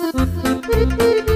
nu făcut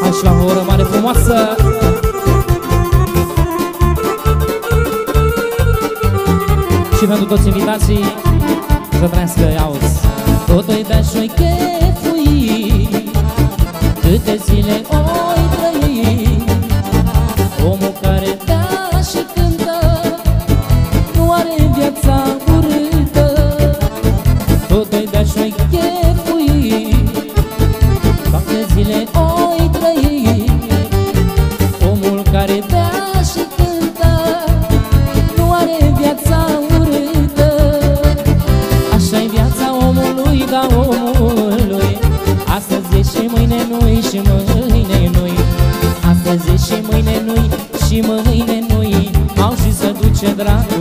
Hai și la o oră mare frumoasă. Și pentru toți invitații Să trăiască, auzi Tot îi dea și-o-i Câte zile vendrá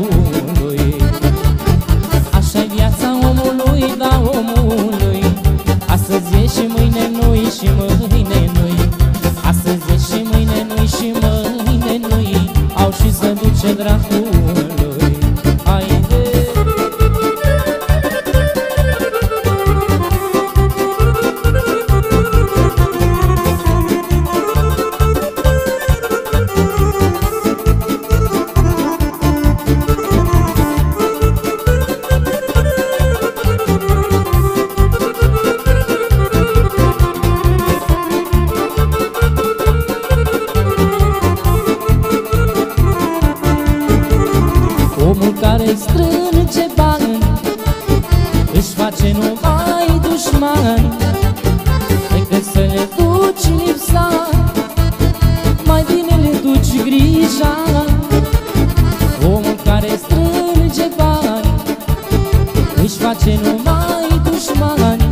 face numai dușmani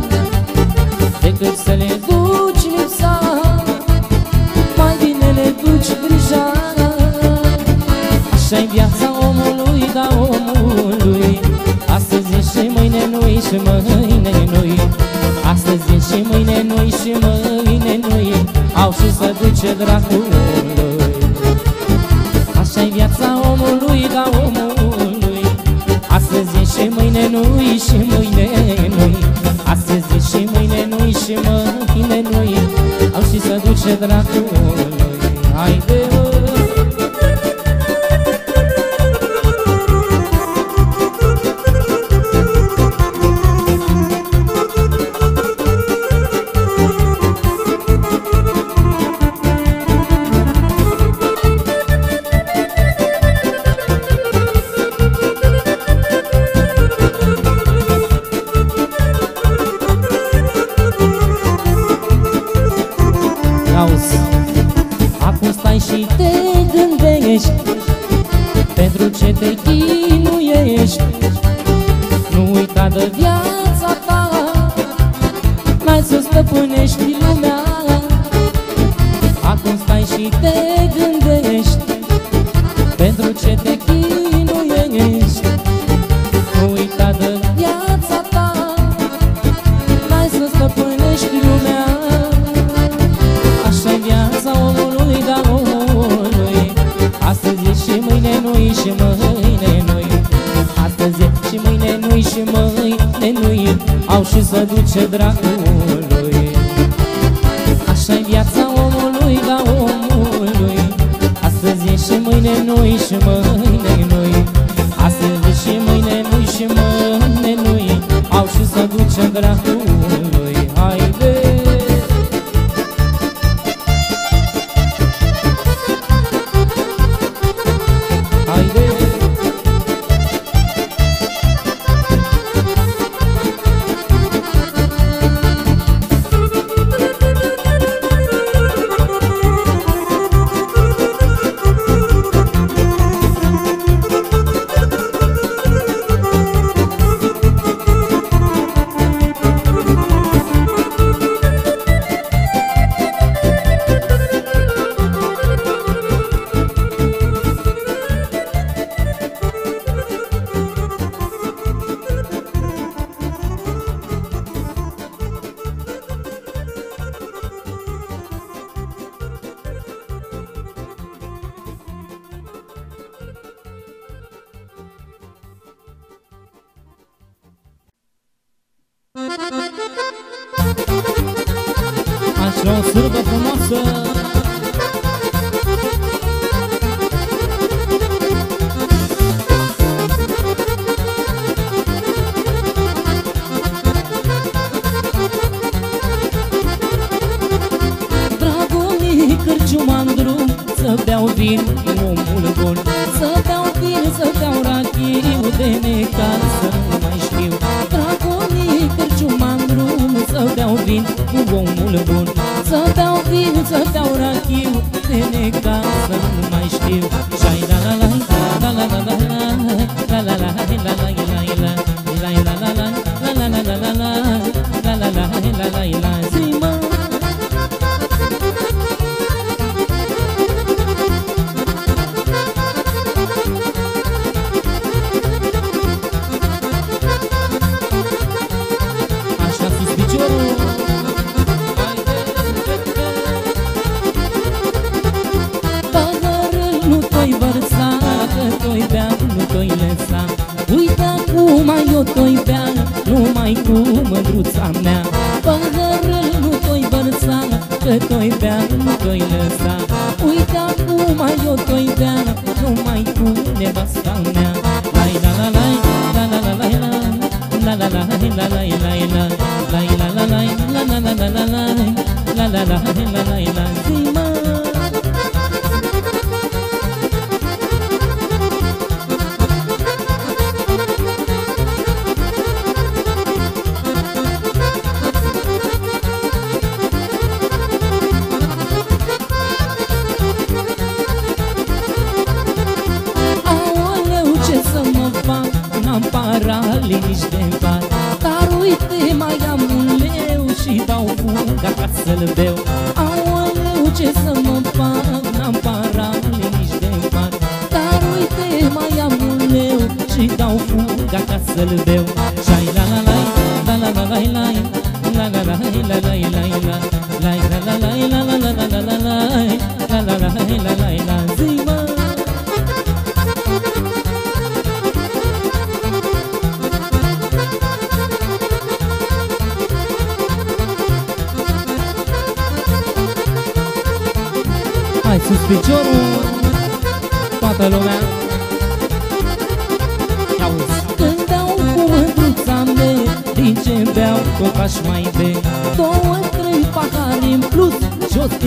Decât să le duci lipsa. Mai bine le duci grija. Așa-i viața omului, da omului. Astăzi e și mâine nu-i și mâine nu-i. Astăzi e și mâine nu-i și mâine nu-i. Au și să duce dracul mâine nu-i Astăzi și mâine nu-i și mâine nu-i. Au și să ducem grea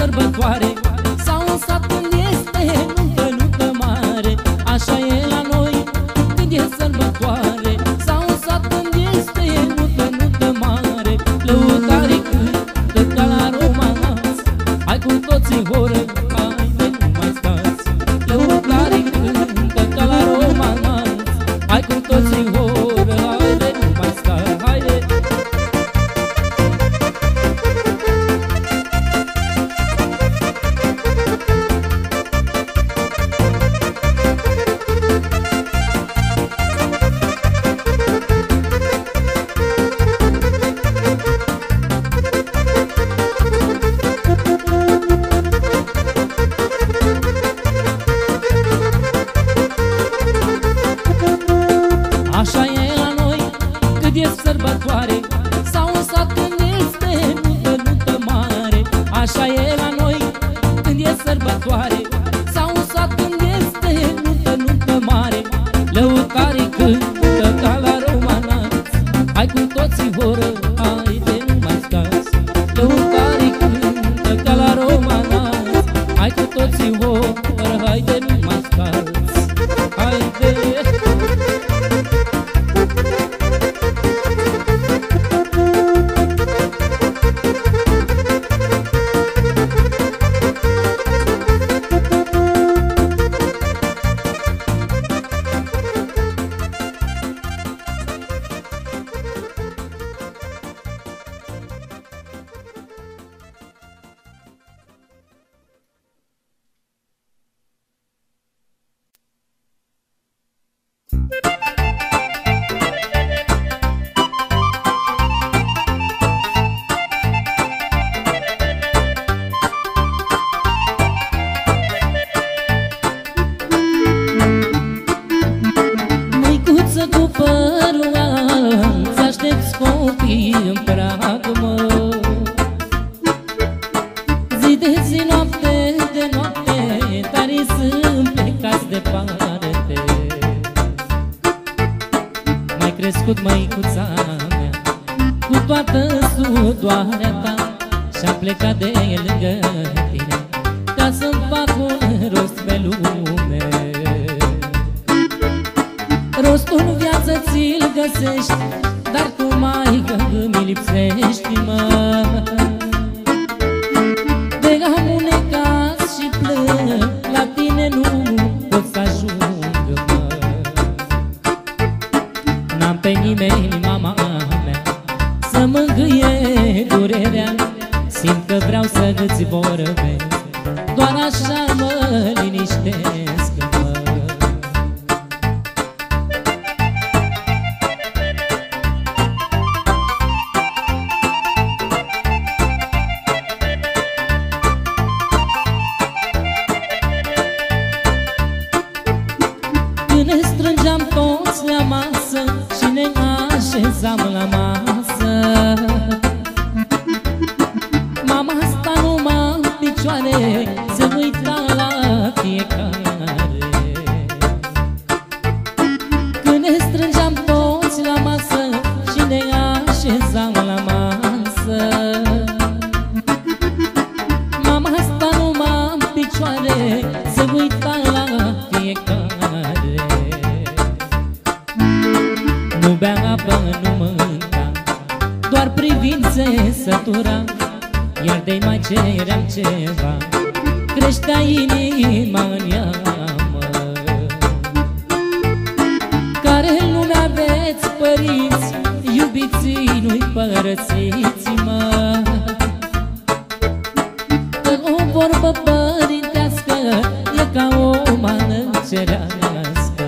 sărbătoare. Sau un sat Doar privințe sătura Iar de mai ceream ceva. Creștea inima în ea mă. Care în lume aveți părinți Iubiții nu-i părăsiți-mă Că o vorbă părintească E ca o mană cerească.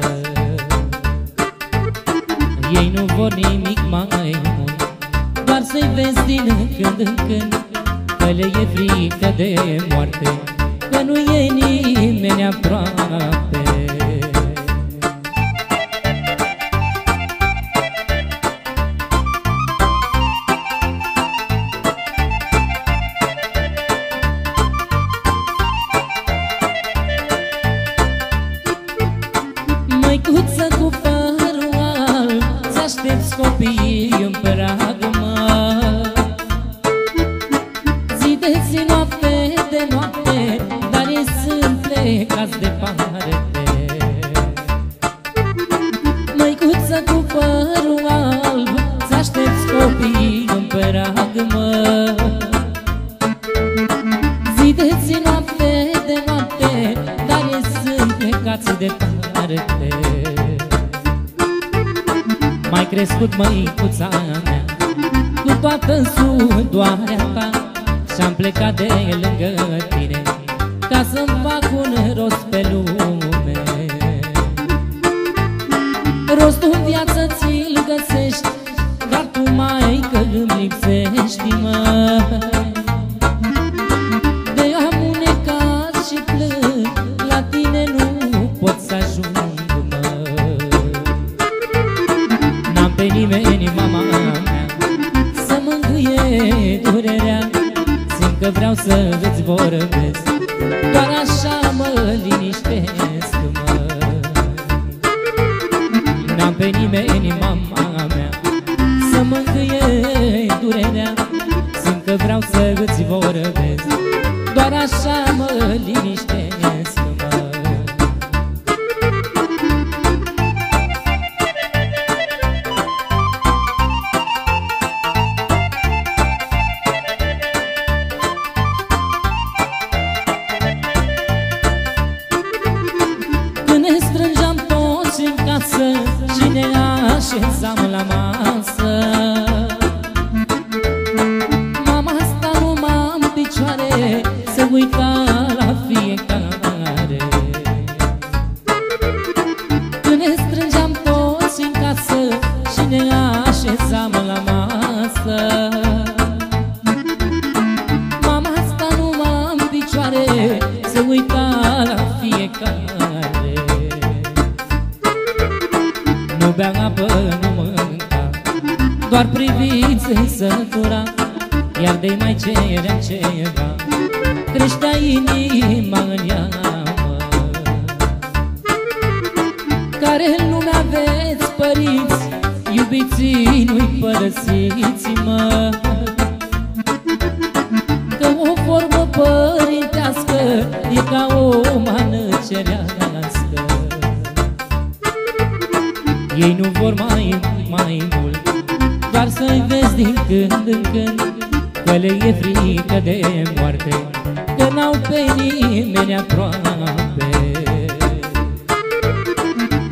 Ei nu vor nimic mai mult să-i vezi din când în când Că le e frică de moarte Că nu e nimeni aproape.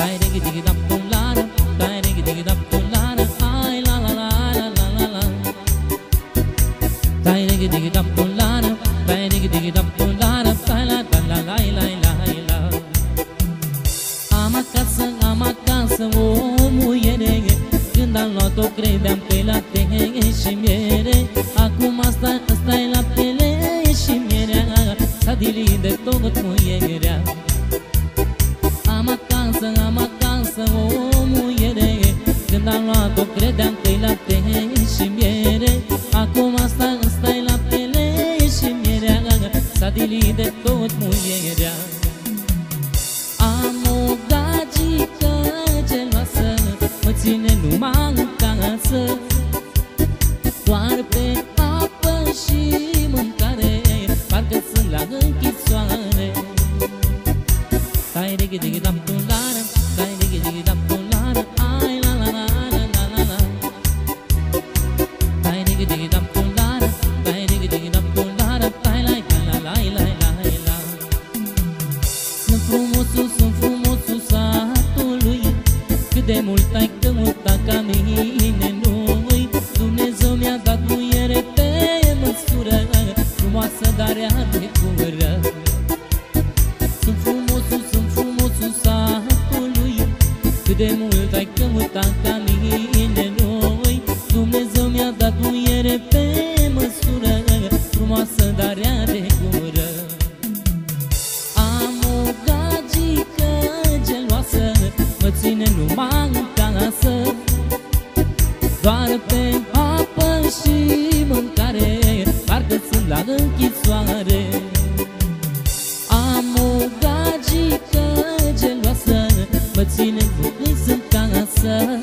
Dai ding ding dum bum la dum, dai ding ding dum. love.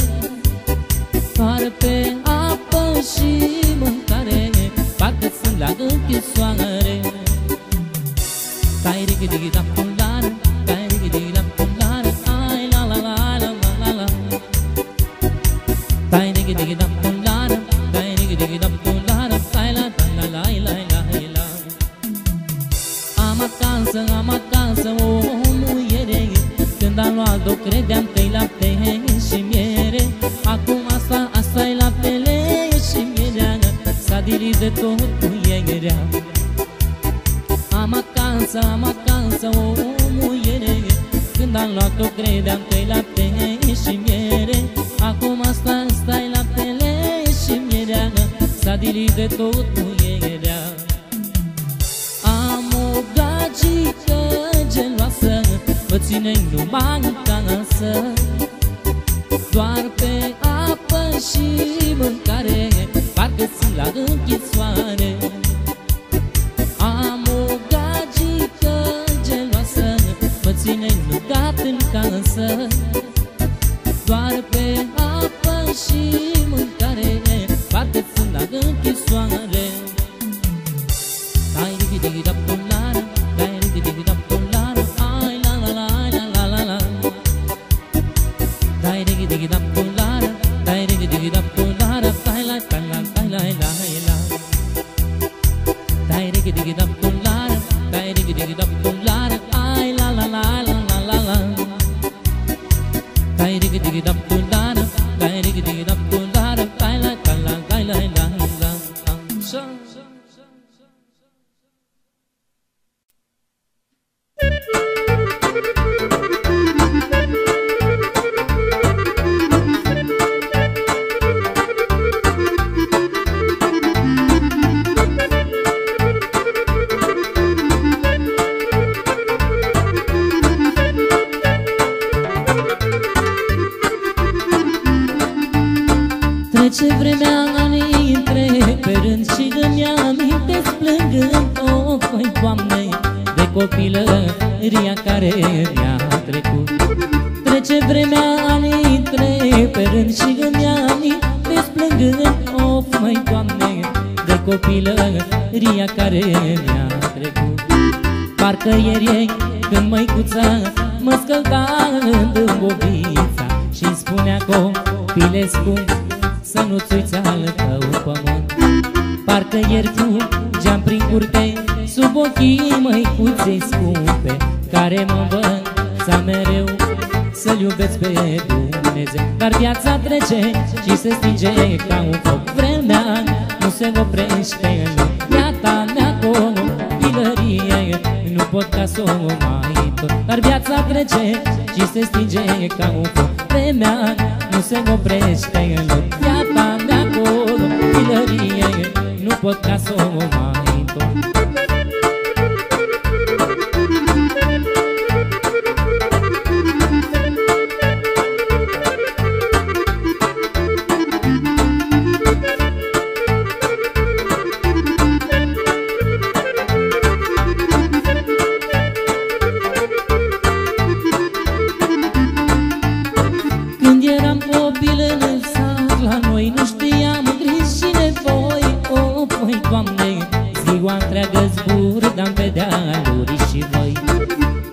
noi, Doamne Ziua întreagă zburdam pe dealuri și voi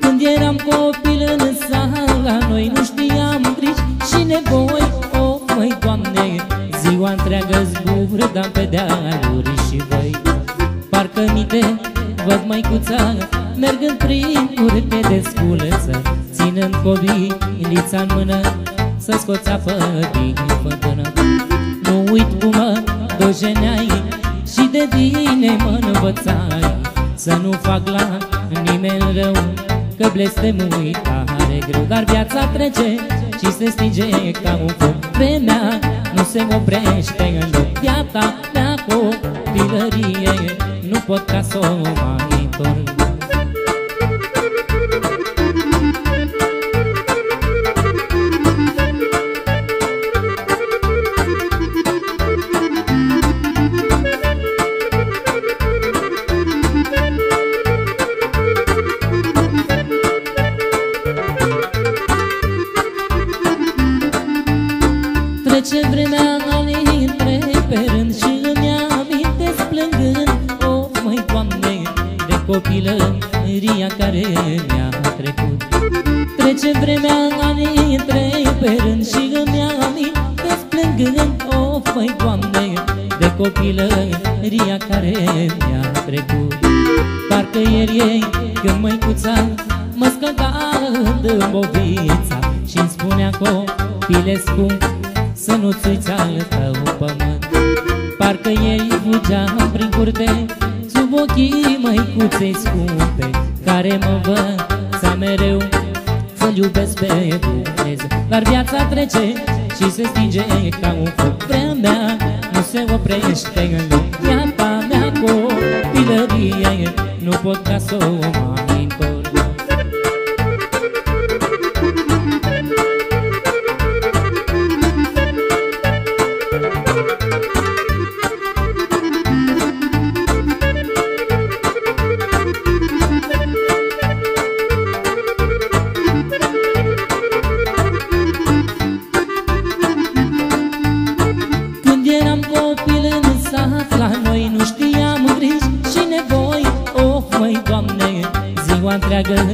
Când eram copil în sala Noi nu știam griji și nevoi. O, oh, măi, Doamne Ziua întreagă zburdam pe dealuri și voi Parcă minte văd măicuța Mergând prin curte de sculeță Ținând cobilița în mână Să scoți apă din fântână. Nu uit cum mă dojeneai de bine mă învățai Să nu fac la nimeni rău Că blestemul tare greu Dar viața trece și se stinge ca un foc. Vremea nu se oprește în loc Viața mea copilărie Nu pot ca să o mai întorc. linda No seu opreste tem a minha pá, minha cor Pilaria no podcast sou o mar Ragan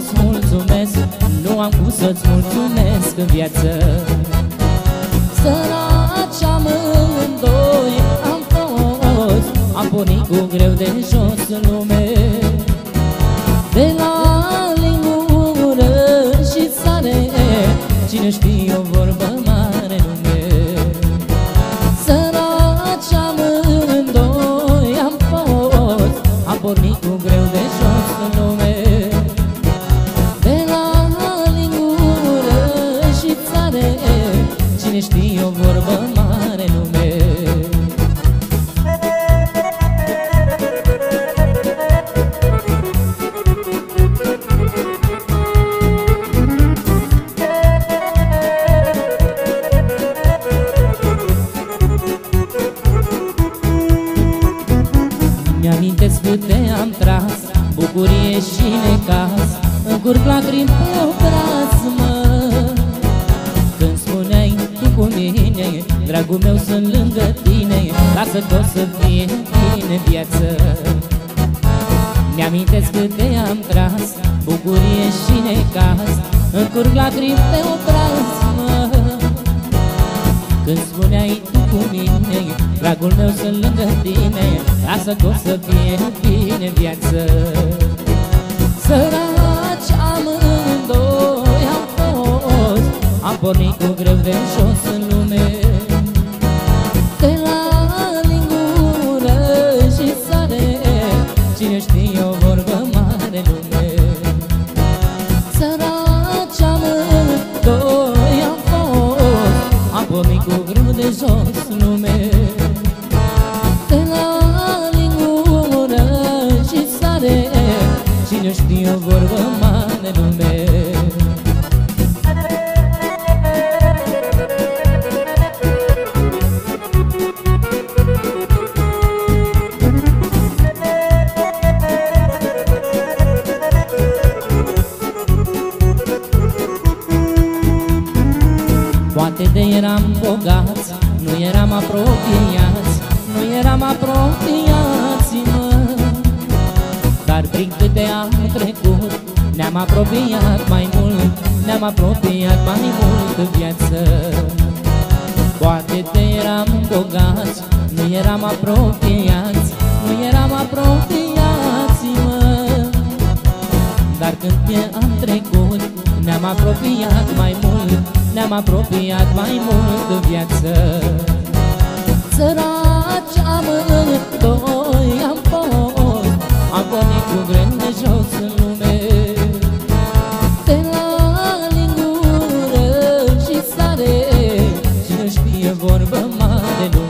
să-ți mulțumesc Nu am cum să-ți mulțumesc în viață. Săraci amândoi am fost Am pornit cu greu de fie în viață. Mi-amintesc câte am tras Bucurie și necaz Îmi curg lacrimi pe obraz, mă. Când spuneai tu cu mine Dragul meu sunt lângă tine Lasă că o să fie bine viață. Săraci amândoi am fost Am pornit cu greu de jos în lume. fama de luz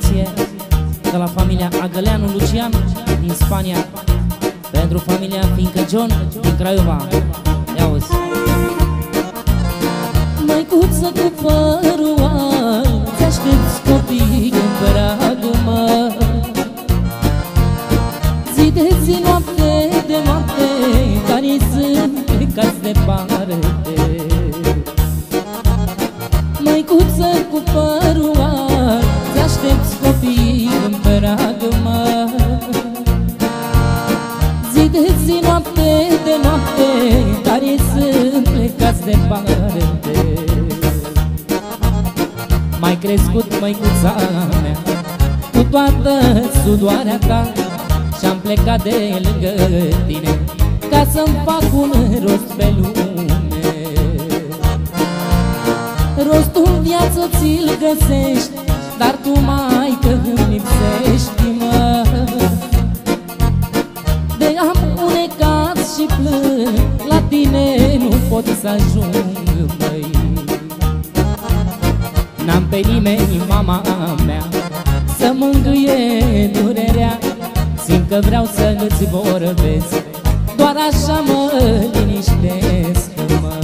dedicație de la familia Agăleanu Lucian din Spania pentru familia Fincă John din Craiova. Ia uzi! Măicuță cu părul măicuța mea. Cu toată sudoarea ta Și-am plecat de lângă tine Ca să-mi fac un rost pe lume. Rostul viață ți-l găsești Dar tu mai că îmi lipsești, mă. De am unecat și plâng La tine nu pot să ajung, pe nimeni, mama mea. Să mângâie durerea Simt că vreau să îți vorbesc. Doar așa mă liniștesc, mă.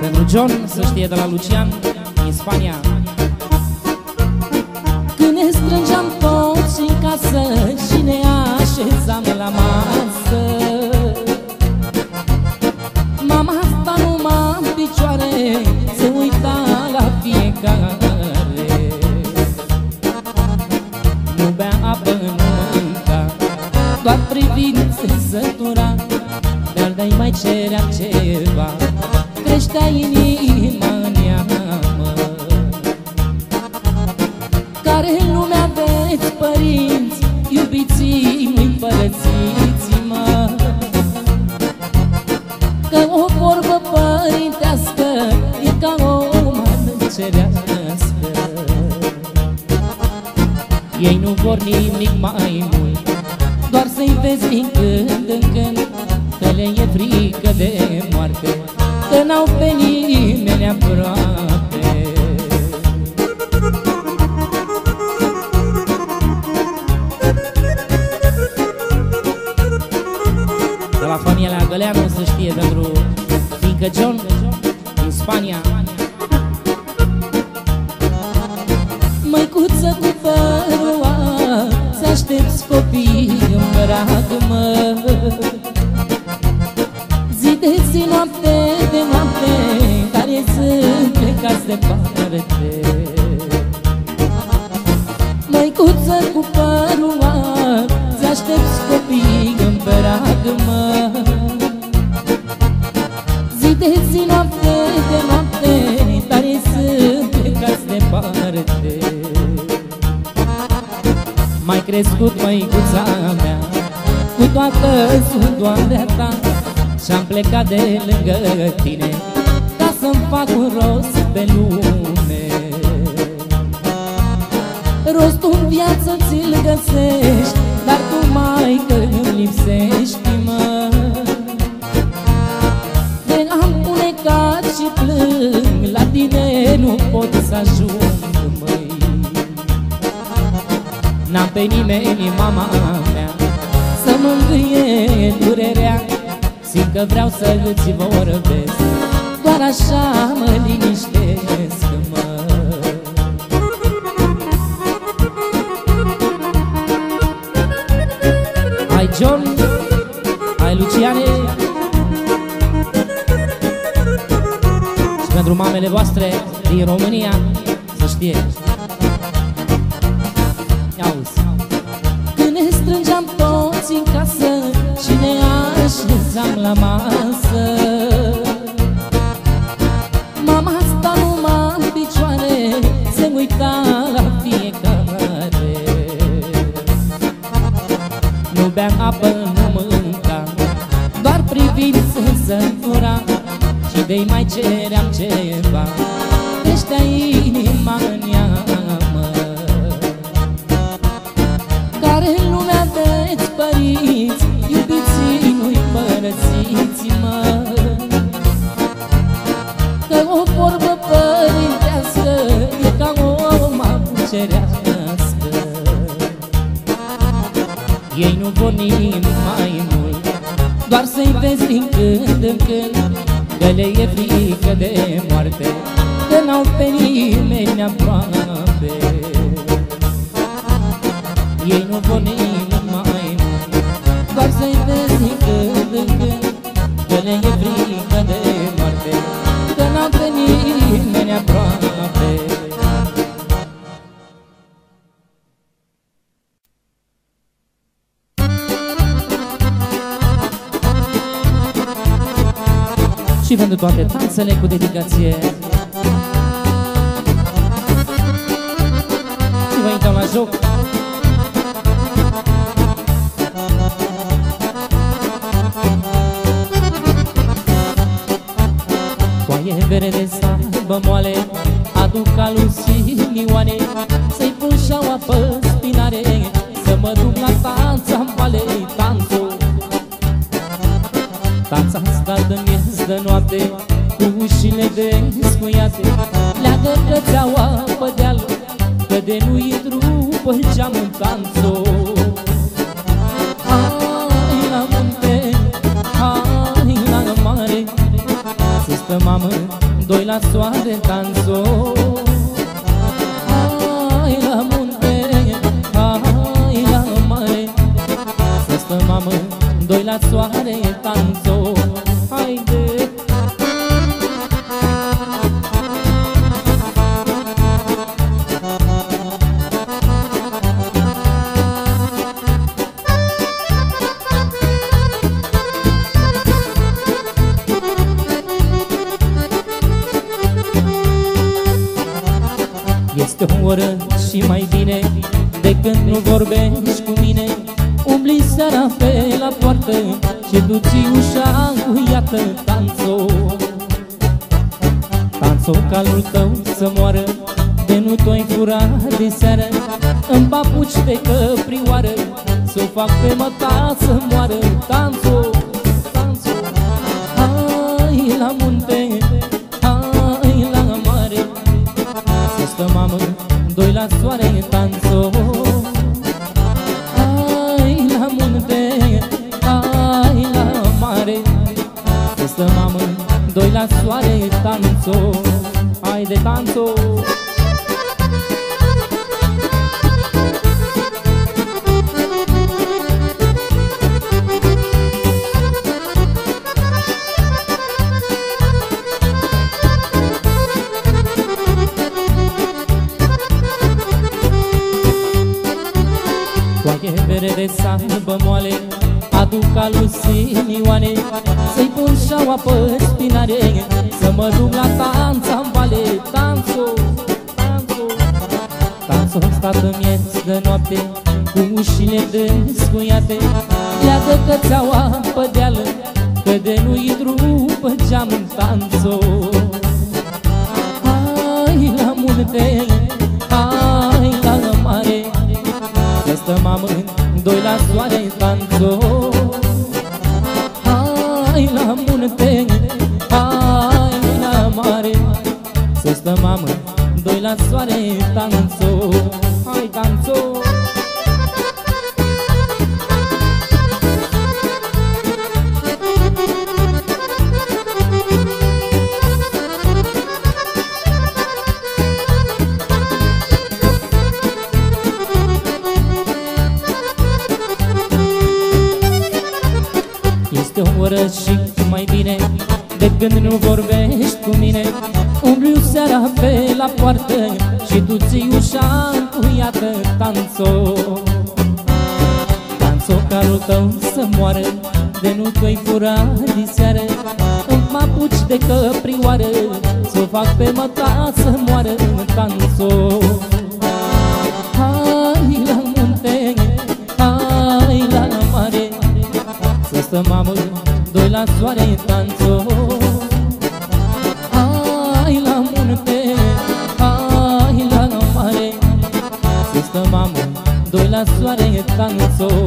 Pentru John, să știe de la Lucian, din Spania. Când ne strângeam toți în casă Și ne așezam la masă crescut măicuța mea. Cu toată sudoarea ta și-am plecat de lângă tine Ca să-mi fac un rost pe lume. Rostul în viață ți-l găsești Dar tu mai că îmi lipsești, mă. De am unecat și plâng La tine nu pot să ajung, N-am pe nimeni, mama mea. Să mă îngâie durerea Simt că vreau să îți vorbesc. Doar așa mă liniștesc, mă. Hai John, hai Luciane. Și pentru mamele voastre din România Să știe la masă frică de moarte n-au pe nimeni aproape Ei nu vor nimic mai Doar să-i vezi când în când Că le e frică de moarte Că n-au pe nimeni aproape Și pentru toate tansele cu dedicație. Și vă intrăm la joc. Coaie verde salbă moale Aduc alusinioane Să-i pun șaua pe spinare Să mă duc la tanța-n vale Tanțul Tanța asta de miez de noapte Cu ușile descuiate. Leagă cățeaua pe deal Că de nu intru pe geam în tanțo Hai la munte, hai la mare Să stăm mamă, doi la soare tanțo Hai la munte, hai la mare Să stăm mamă, doi la soare tanțo duci ușa încuiată Tanțo Tanțo calul tău să moară De nu tu-ai furat de seară. În papuci de căprioară Să o fac pe măta să moară. Tanțo, tanțo Hai la munte, hai la mare. Să stăm mamă, doi la soare tanțo doi la soare tanțo Hai de tanțo Coaie verde salbă moale Aduc alusinioane. Să-i pun șaua pe spinare Să mă duc la tanța în vale Tanțo, tanțo Tanțo stat în miez de noapte Cu ușile descuiate Leagă cățeaua pe deală Că de nu intru pe geam în tanțo Este o oră și mai bine. De când nu vorbești cu mine Umbliu seara pe la poartă Și tu ții ușa încuiată Tanțo. Tanțo calul tău să moară De nu tu-ai furat diseară În papuci de căprioară Să o fac pe măta să moară Tanțo. Hai Să stăm mamă, doi la soare tanțo. Hai la munte, hai la mare. Să stăm mamă, doi la soare tanțo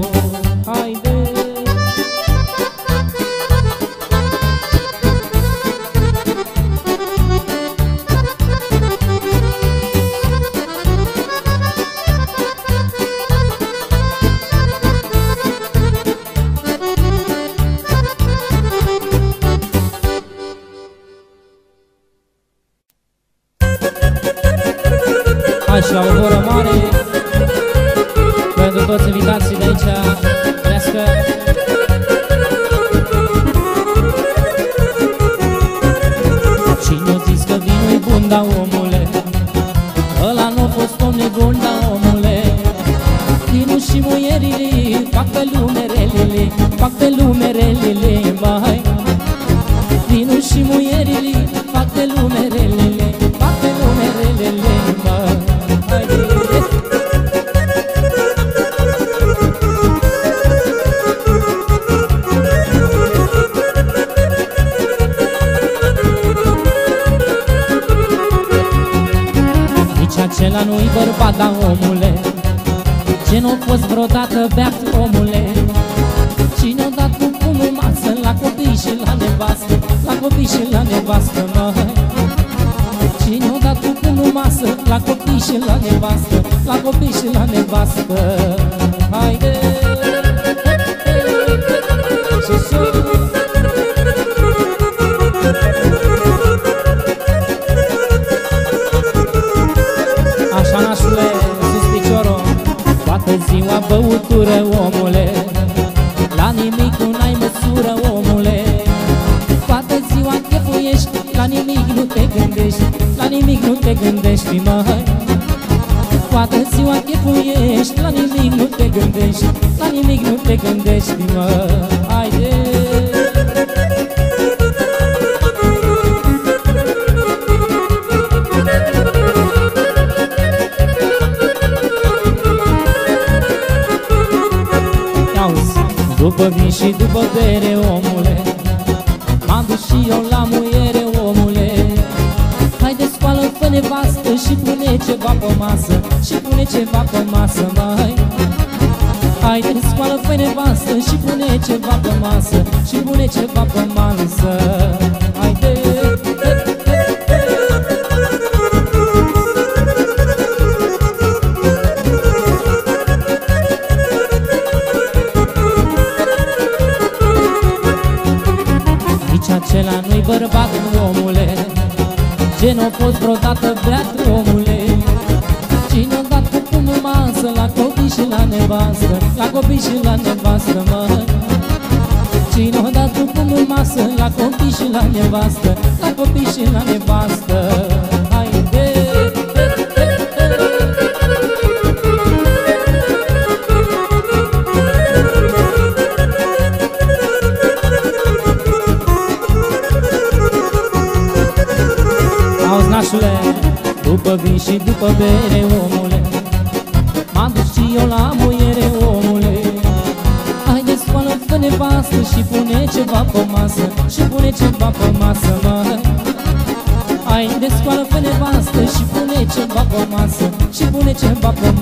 Ce nu-a fost vreodată beat, omule. Cine-a dat cu pumul masă La copii și la nevastă? La copii și la nevastă, măi Cine-a dat cu pumul masă La copii și la nevastă? La copii și la nevastă. Haide! Și Toată ziua băutură, omule. La nimic nu ai măsură, omule. Toată ziua chefuiești La nimic nu te gândești. La nimic nu te gândești, măi Toată ziua chefuiești La nimic nu te gândești. La nimic nu te gândești, măi după vin și după bere, omule. M-am dus și eu la muiere, omule. Haide scoală pe nevastă și pune ceva pe masă Și pune ceva pe masă, mai Haide scoală pe nevastă și pune ceva pe masă Și pune ceva pe masă Ce n-a fost vreodată beat, omule? Cine-a dat cu pumul masă La copii și la nevastă? La copii și la nevastă, mă. Cine-a dat cu pumul masă La copii și la nevastă? La copii și la nevastă după vin și după bere, omule. M-am dus și eu la muiere, omule. Haide, scoală pe nevastă și pune ceva pe masă Și pune ceva pe masă, mă. Haide, scoală pe nevastă și pune ceva pe masă Și pune ceva pe masă